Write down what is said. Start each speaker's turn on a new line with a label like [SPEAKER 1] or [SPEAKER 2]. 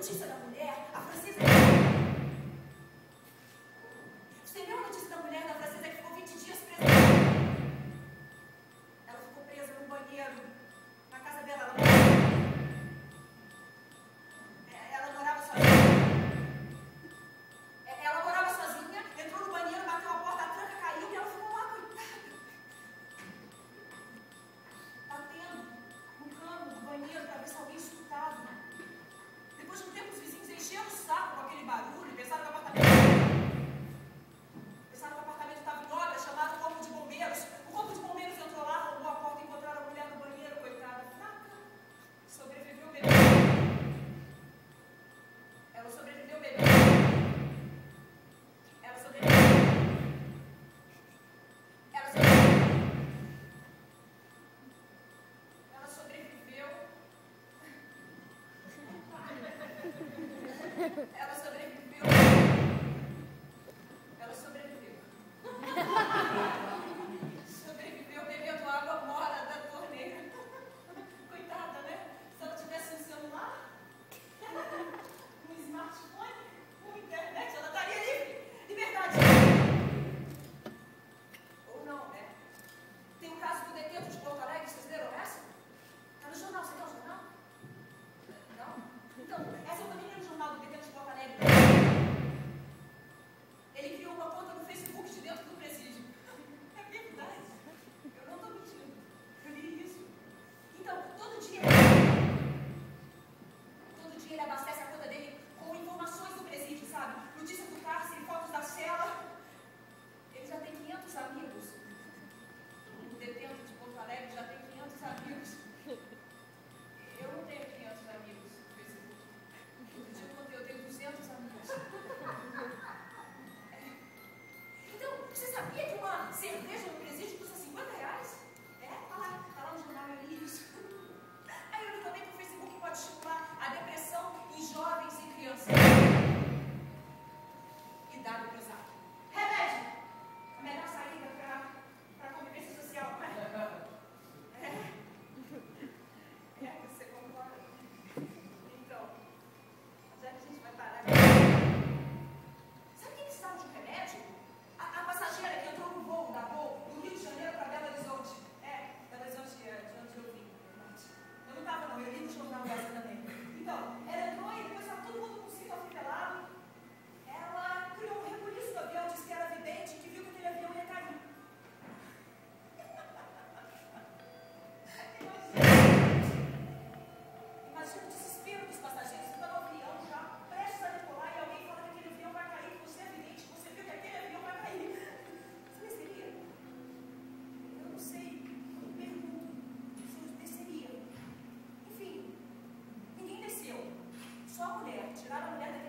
[SPEAKER 1] notícia da Ela sobreviveu. Ninguém desceu. Só a mulher.